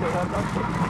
Gracias.